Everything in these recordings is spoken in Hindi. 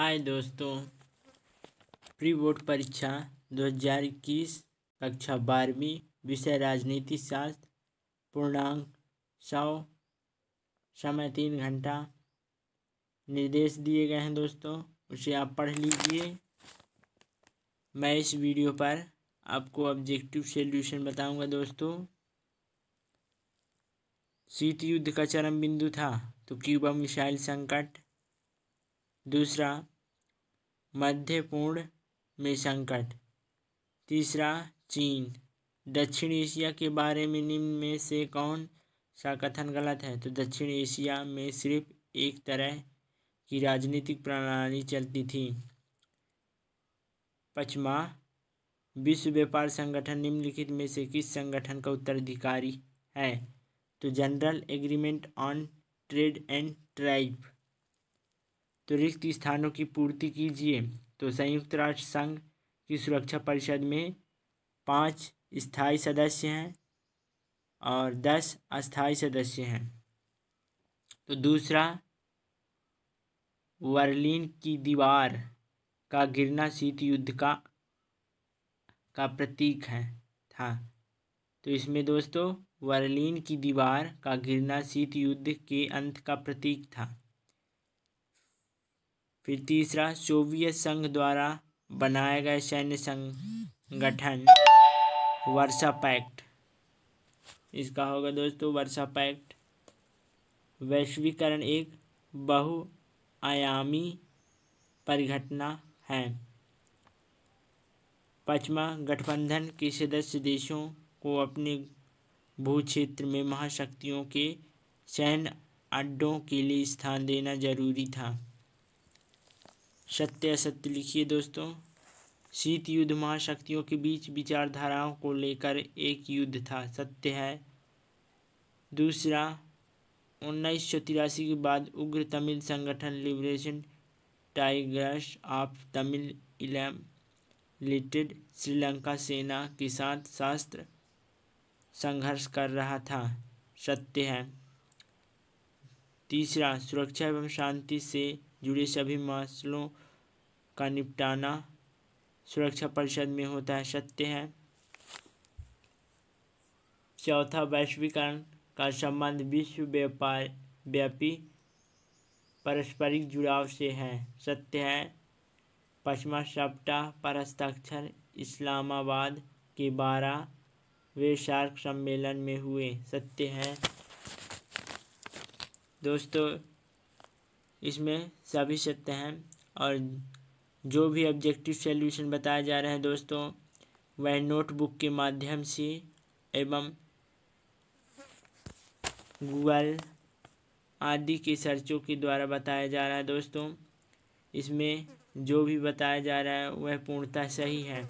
हाय दोस्तों प्री बोर्ड परीक्षा 2021 कक्षा बारहवीं, विषय राजनीति शास्त्र, पूर्णांक सौ, समय तीन घंटा। निर्देश दिए गए हैं दोस्तों, उसे आप पढ़ लीजिए। मैं इस वीडियो पर आपको ऑब्जेक्टिव सॉल्यूशन बताऊँगा दोस्तों। शीत युद्ध का चरम बिंदु था तो क्यूबा मिसाइल संकट। दूसरा मध्य पूर्ण में संकट। तीसरा, चीन। दक्षिण एशिया के बारे में निम्न में से कौन सा कथन गलत है? तो दक्षिण एशिया में सिर्फ़ एक तरह की राजनीतिक प्रणाली चलती थी। पचमा, विश्व व्यापार संगठन निम्नलिखित में से किस संगठन का उत्तराधिकारी है? तो general agreement on trade and tribe. तो रिक्त स्थानों की पूर्ति कीजिए। तो संयुक्त राष्ट्र संघ की सुरक्षा परिषद में पाँच स्थायी सदस्य हैं और दस अस्थायी सदस्य हैं। तो दूसरा, वर्लिन की दीवार का गिरना शीत युद्ध का का प्रतीक है, था। तो इसमें दोस्तों, वर्लिन की दीवार का गिरना शीत युद्ध के अंत का प्रतीक था। फिर तीसरा, सोवियत संघ द्वारा बनाए गए सैन्य संगठन, वर्षा पैक्ट। इसका होगा दोस्तों, वर्षा पैक्ट। वैश्वीकरण एक बहुआयामी परिघटना है। पचमा, गठबंधन के सदस्य देशों को अपने भू क्षेत्र में महाशक्तियों के सैन्य अड्डों के लिए स्थान देना ज़रूरी था। सत्य असत्य लिखिए दोस्तों। शीत युद्ध महाशक्तियों के बीच विचारधाराओं को लेकर एक युद्ध था, सत्य है। दूसरा, उन्नीस सौ तिरासी के बाद उग्र तमिल संगठन लिबरेशन टाइगर्स ऑफ़ तमिल इलम लिटेड श्रीलंका सेना के साथ शास्त्र संघर्ष कर रहा था, सत्य है। तीसरा, सुरक्षा एवं शांति से जुड़े सभी मसलों का निपटाना सुरक्षा परिषद में होता है, सत्य है। चौथा, वैश्वीकरण का संबंध विश्व व्यापार, व्यापी पारस्परिक जुड़ाव से है। सत्य है पश्चिमा सप्ताह पर हस्ताक्षर इस्लामाबाद के बारह वे शार्क सम्मेलन में हुए। सत्य है। दोस्तों इसमें सभी सत्य हैं। और जो भी ऑब्जेक्टिव सॉल्यूशन बताया जा रहा है दोस्तों, वह नोटबुक के माध्यम से एवं गूगल आदि के सर्चों के द्वारा बताया जा रहा है दोस्तों। इसमें जो भी बताया जा रहा है, वह पूर्णतः सही है।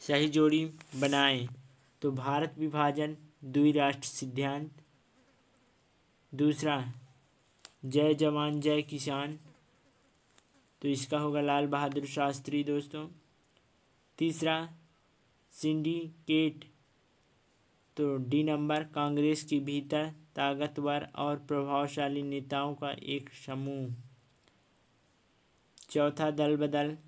सही जोड़ी बनाएँ। तो भारत विभाजन द्विराष्ट्र सिद्धांत। दूसरा, जय जवान, जय किसान। तो इसका होगा लाल बहादुर शास्त्री दोस्तों। तीसरा, सिंडिकेट। तो डी नंबर, कांग्रेस के भीतर ताकतवर और प्रभावशाली नेताओं का एक समूह। चौथा दल बदल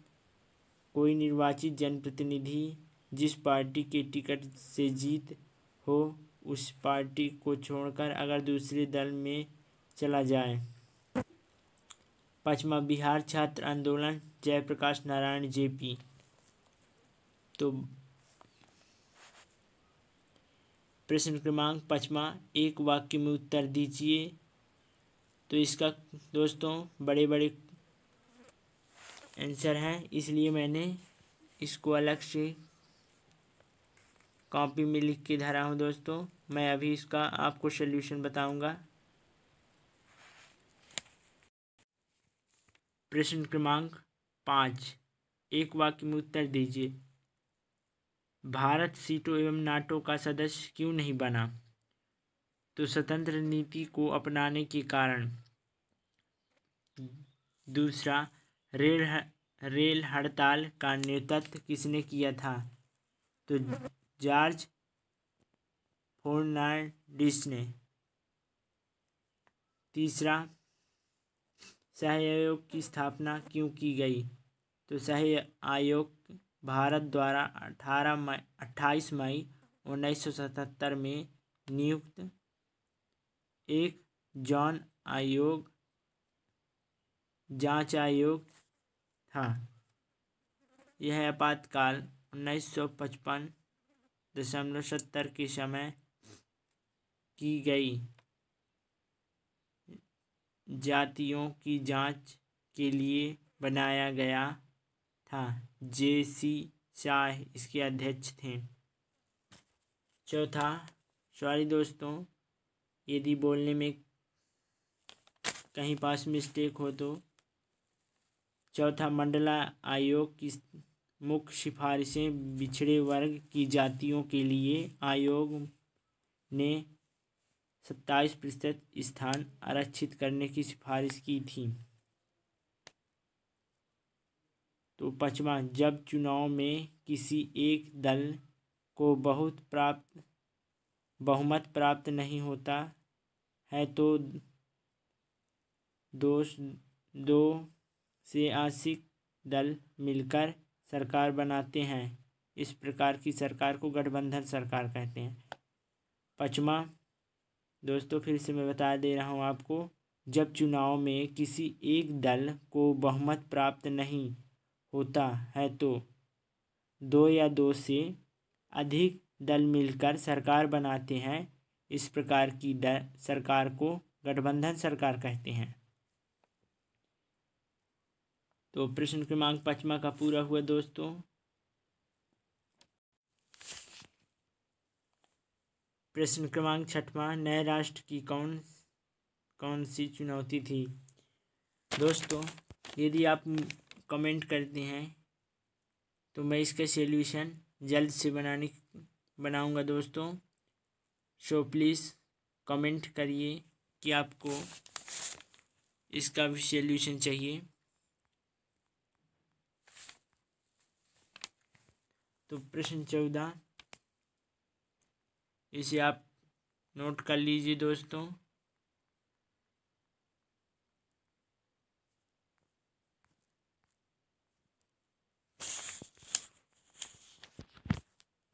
कोई निर्वाचित जनप्रतिनिधि जिस पार्टी के टिकट से जीत हो, उस पार्टी को छोड़कर अगर दूसरे दल में चला जाए। पचमा बिहार छात्र आंदोलन, जयप्रकाश नारायण, जेपी। तो प्रश्न क्रमांक पचमा एक वाक्य में उत्तर दीजिए। तो इसका दोस्तों बड़े बड़े आंसर हैं, इसलिए मैंने इसको अलग से कॉपी में लिख के धरा हूँ दोस्तों। मैं अभी इसका आपको सोल्यूशन बताऊँगा। प्रश्न क्रमांक पाँच। एक वाक्य में उत्तर दीजिए। भारत सीटो एवं नाटो का सदस्य क्यों नहीं बना? तो स्वतंत्र नीति को अपनाने के कारण। दूसरा, रेल रेल हड़ताल का नेतृत्व किसने किया था? तो जॉर्ज फर्नांडिस ने तीसरा सहयोग की स्थापना क्यों की गई? तो सह आयोग भारत द्वारा अठारह मई, अट्ठाईस मई उन्नीस सौ सतहत्तर में नियुक्त एक जॉन आयोग, जाँच आयोग था। यह आपातकाल उन्नीस सौ पचपन दशमलव सत्तर के समय की गई। जातियों की जाँच के लिए बनाया गया था। जे सी शाह इसके अध्यक्ष थे। चौथा, सॉरी दोस्तों, यदि बोलने में कहीं पास मिस्टेक हो तो चौथा मंडला आयोग की मुख्य सिफारिशें बिछड़े वर्ग की जातियों के लिए आयोग ने सत्ताईस प्रतिशत स्थान आरक्षित करने की सिफारिश की थी। तो पचवा, जब चुनाव में किसी एक दल को बहुत प्राप्त, बहुमत प्राप्त नहीं होता है तो दो दो से आशिक दल मिलकर सरकार बनाते हैं। इस प्रकार की सरकार को गठबंधन सरकार कहते हैं। पचमा, दोस्तों, फिर से मैं बता दे रहा हूँ आपको, जब चुनाव में किसी एक दल को बहुमत प्राप्त नहीं होता है तो दो या दो से अधिक दल मिलकर सरकार बनाते हैं। इस प्रकार की सरकार को गठबंधन सरकार कहते हैं। तो प्रश्न क्रमांक पचमा का पूरा हुआ दोस्तों। प्रश्न क्रमांक छठवां, नए राष्ट्र की कौन कौन सी चुनौती थी? दोस्तों, यदि आप कमेंट करते हैं तो मैं इसका सॉल्यूशन जल्द से बनाने, बनाऊँगा दोस्तों। सो प्लीज़ कमेंट करिए कि आपको इसका भी सॉल्यूशन चाहिए। तो प्रश्न चौदह। इसे आप नोट कर लीजिए दोस्तों।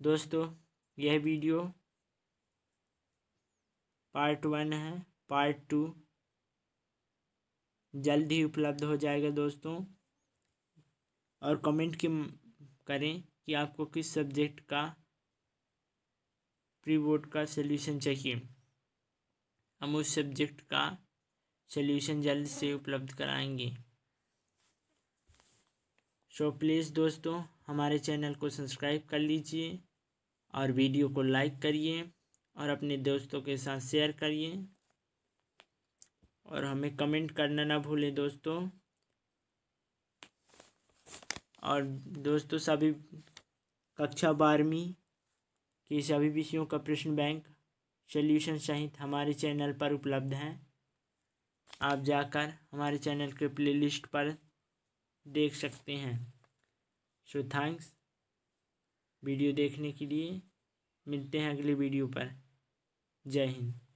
दोस्तों, यह वीडियो पार्ट वन है। पार्ट टू जल्द ही उपलब्ध हो जाएगा दोस्तों। और कमेंट के करें? कि आपको किस सब्जेक्ट का प्री बोर्ड का सलूशन चाहिए। हम उस सब्जेक्ट का सलूशन जल्द से उपलब्ध कराएँगे। सो प्लीज़ दोस्तों, हमारे चैनल को सब्सक्राइब कर लीजिए और वीडियो को लाइक करिए और अपने दोस्तों के साथ शेयर करिए। और हमें कमेंट करना ना भूलें दोस्तों। और दोस्तों, सभी कक्षा बारहवीं के सभी विषयों का प्रश्न बैंक सोल्यूशन सहित हमारे चैनल पर उपलब्ध हैं। आप जाकर हमारे चैनल के प्लेलिस्ट पर देख सकते हैं। सो थैंक्स वीडियो देखने के लिए मिलते हैं अगले वीडियो पर। जय हिंद।